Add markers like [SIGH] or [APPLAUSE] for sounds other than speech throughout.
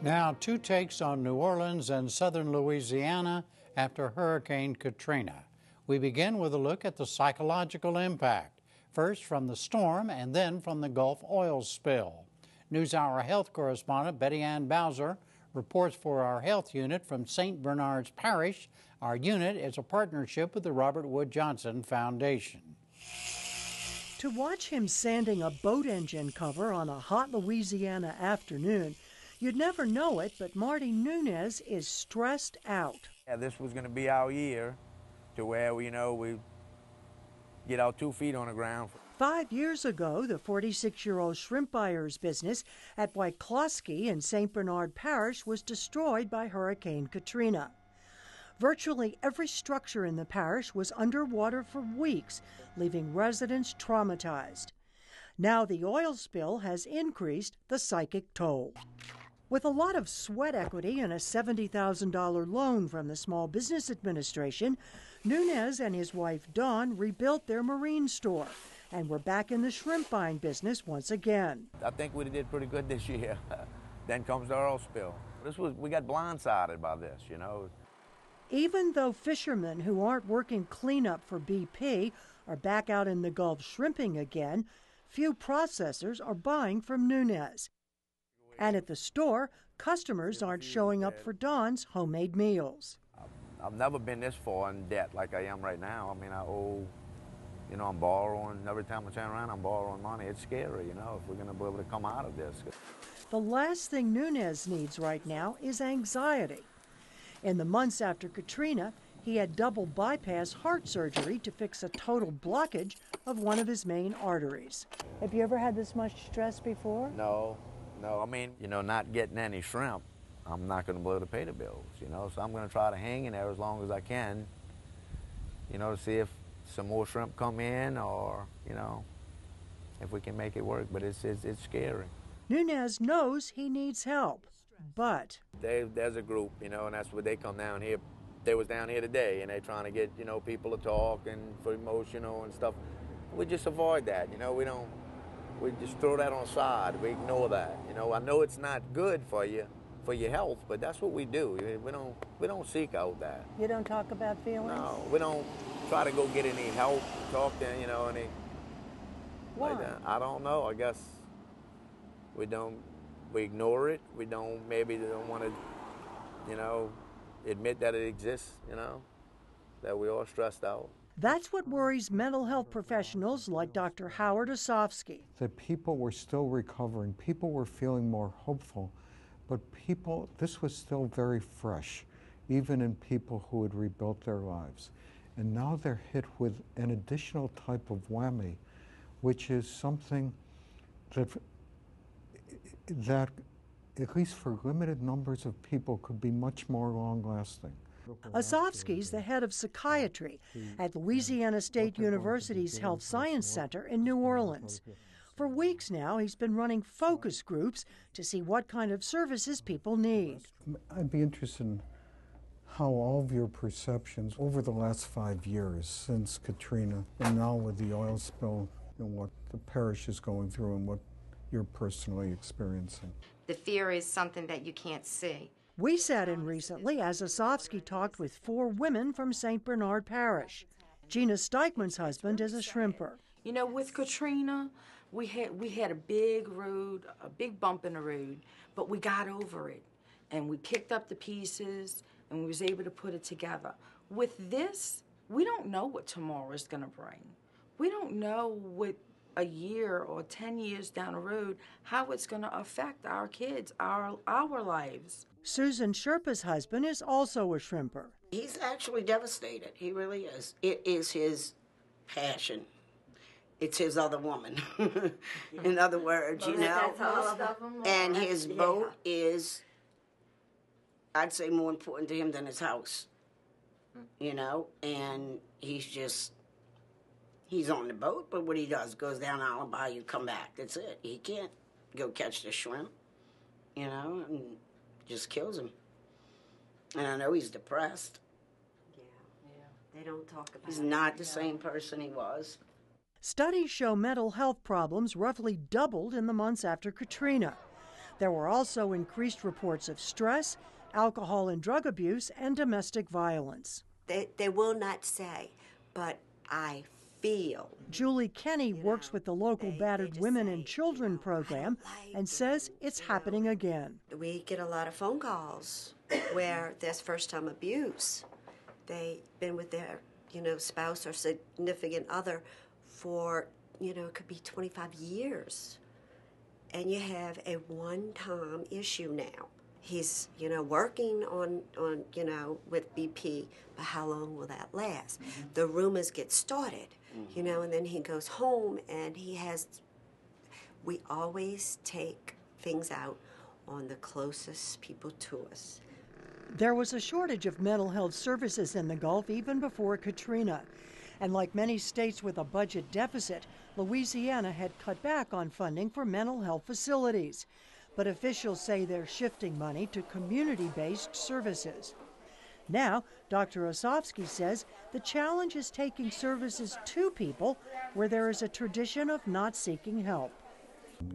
Now, two takes on New Orleans and southern Louisiana after Hurricane Katrina. We begin with a look at the psychological impact, first from the storm and then from the Gulf oil spill. NewsHour health correspondent Betty Ann Bowser reports for our health unit from St. Bernard's Parish. Our unit is a partnership with the Robert Wood Johnson Foundation. To watch him sanding a boat engine cover on a hot Louisiana afternoon, you'd never know it, but Marty Nunez is stressed out. Yeah, this was going to be our year to where, you know, we get our two feet on the ground. Five years ago, the 46 year old shrimp buyer's business at Yscloskey in St. Bernard Parish was destroyed by Hurricane Katrina. Virtually every structure in the parish was underwater for weeks, leaving residents traumatized. Now the oil spill has increased the psychic toll. With a lot of sweat equity and a $70,000 loan from the Small Business Administration, Nunez and his wife Dawn rebuilt their marine store and were back in the shrimp buying business once again. I think we did pretty good this year. [LAUGHS] then comes the oil spill. This was we got blindsided by this, you know. Even though fishermen who aren't working cleanup for BP are back out in the Gulf shrimping again, few processors are buying from Nunez. And at the store, customers aren't showing up for Dawn's homemade meals. I've never been this far in debt like I am right now. I mean, I owe, you know, I'm borrowing. Every time I turn around, I'm borrowing money. It's scary, you know, if we're going to be able to come out of this. The last thing Nunez needs right now is anxiety. In the months after Katrina, he had double bypass heart surgery to fix a total blockage of one of his main arteries. Have you ever had this much stress before? No, no. I mean, you know, not getting any shrimp, I'm not going to be able to pay the bills, you know, so I'm going to try to hang in there as long as I can, you know, to see if some more shrimp come in or, you know, if we can make it work. But it's, it's, it's scary. Nunez knows he needs help. But they, there's a group, you know, and that's where they come down here. They was down here today, and they trying to get you know people to talk and for emotional and stuff. We just avoid that, you know. We don't. We just throw that on the side. We ignore that, you know. I know it's not good for you, for your health, but that's what we do. We don't. We don't seek out that. You don't talk about feelings. No, we don't try to go get any help, talk to you know any. Why? Like. I don't know. I guess we don't we ignore it. We don't maybe don't want to, you know, admit that it exists. You know, that we're all stressed out. That's what worries mental health professionals like Dr. Howard Osofsky. That people were still recovering, people were feeling more hopeful, but people, this was still very fresh, even in people who had rebuilt their lives. And now they're hit with an additional type of whammy, which is something that that, at least for limited numbers of people, could be much more long lasting. Osofsky's the head of psychiatry at Louisiana State University's Health Science Center in New Orleans. For weeks now, he's been running focus groups to see what kind of services people need. I'd be interested in how all of your perceptions over the last five years since Katrina and now with the oil spill and what the parish is going through and what you're personally experiencing. The fear is something that you can't see. We sat in recently as Osofsky talked with four women from St. Bernard Parish. Gina Steichman's husband is a shrimper. You know, with Katrina, we had we had a big road, a big bump in the road, but we got over it, and we picked up the pieces, and we was able to put it together. With this, we don't know what tomorrow is going to bring. We don't know what a year or 10 years down the road how it's going to affect our kids, our, our lives. Susan Sherpa's husband is also a shrimper. He's actually devastated. He really is. It is his passion. It's his other woman. [LAUGHS] In other words, you know. And his boat is, I'd say, more important to him than his house. You know, and he's just he's on the boat, but what he does goes down Island you come back. That's it. He can't go catch the shrimp, you know, and just kills him. And I know he's depressed. Yeah, yeah. They don't talk about He's not the same person he was. Studies show mental health problems roughly doubled in the months after Katrina. There were also increased reports of stress, alcohol and drug abuse, and domestic violence. They, they will not say, but I feel. Julie Kenny works with the local Battered Women and Children program and says it's happening again. We get a lot of phone calls [COUGHS] where there's first time abuse. They've been with their, you know, spouse or significant other for, you know, it could be 25 years. And you have a one time issue now he's you know working on on you know with BP but how long will that last mm-hmm. the rumors get started mm-hmm. you know and then he goes home and he has we always take things out on the closest people to us there was a shortage of mental health services in the Gulf even before Katrina and like many states with a budget deficit Louisiana had cut back on funding for mental health facilities but officials say they're shifting money to community based services. Now, Dr. Osofsky says the challenge is taking services to people where there is a tradition of not seeking help.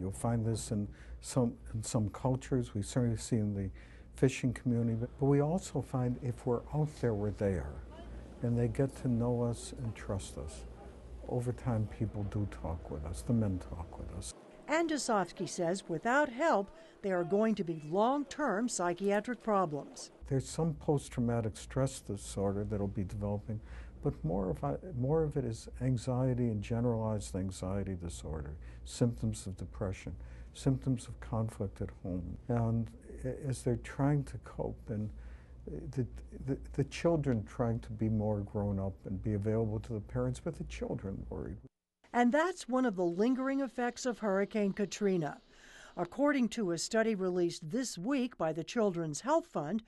You'll find this in some, in some cultures. We certainly see in the fishing community, but we also find if we're out there, we're there. And they get to know us and trust us. Over time, people do talk with us, the men talk with us. And Osofsky says without help, there are going to be long term psychiatric problems. There's some post traumatic stress disorder that'll be developing, but more of, more of it is anxiety and generalized anxiety disorder, symptoms of depression, symptoms of conflict at home. And as they're trying to cope, and uh, the, the, the children trying to be more grown up and be available to the parents, but the children worried. And that's one of the lingering effects of Hurricane Katrina. According to a study released this week by the Children's Health Fund,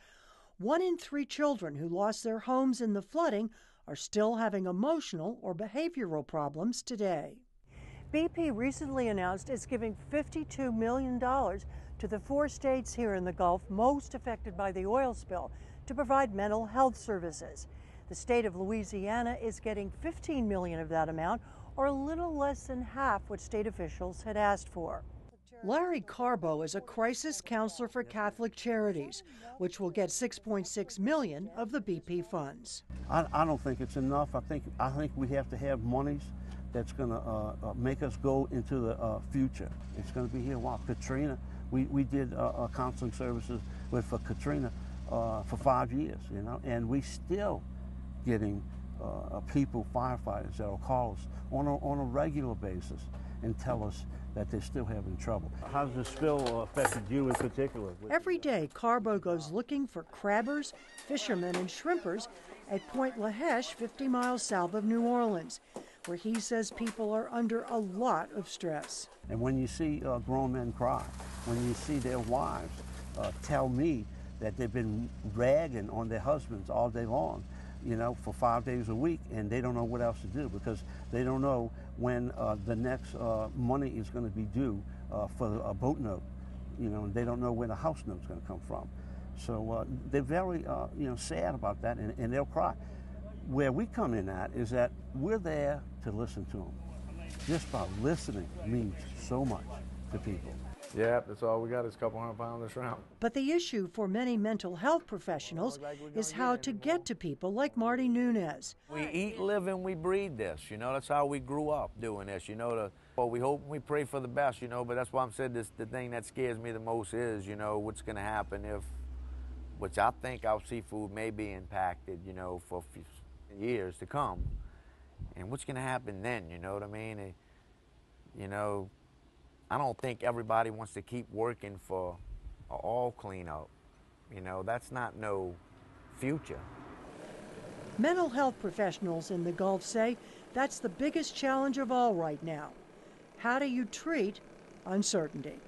one in three children who lost their homes in the flooding are still having emotional or behavioral problems today. BP recently announced it's giving $52 million to the four states here in the Gulf most affected by the oil spill to provide mental health services. The state of Louisiana is getting 15 million of that amount or a little less than half what state officials had asked for. Larry Carbo is a crisis counselor for Catholic Charities, which will get 6.6 million of the BP funds. I, I, don't think it's enough. I think I think we have to have monies that's going to uh, uh, make us go into the uh, future. It's going to be here. While Katrina, we we did uh, uh, counseling services with for Katrina uh, for five years, you know, and we still getting uh, people, firefighters that will call us on a, on a regular basis and tell us that they're still having trouble. How's the spill affected you in particular? Every day, Carbo goes looking for crabbers, fishermen, and shrimpers at Pointe a la Hache, 50 miles south of New Orleans, where he says people are under a lot of stress. And when you see uh, grown men cry, when you see their wives uh, tell me that they've been ragging on their husbands all day long, you know, for five days a week, and they don't know what else to do because they don't know when uh, the next uh, money is going to be due uh, for a boat note, you know, and they don't know where the house note is going to come from. So uh, they're very, uh, you know, sad about that, and, and they'll cry. Where we come in at is that we're there to listen to them. Just by listening means so much to people. Yeah, that's all we got is a couple hundred pounds of shrimp. But the issue for many mental health professionals is how to get to people like Marty Nunez. We eat, live, and we breathe this. You know, that's how we grew up doing this. You know, the, well, we hope and we pray for the best. You know, but that's why I'm saying this. The thing that scares me the most is, you know, what's going to happen if, which I think our seafood may be impacted. You know, for years to come, and what's going to happen then? You know what I mean? you know, I don't think everybody wants to keep working for all cleanup. You know, that's not no future. Mental health professionals in the Gulf say that's the biggest challenge of all right now. How do you treat uncertainty?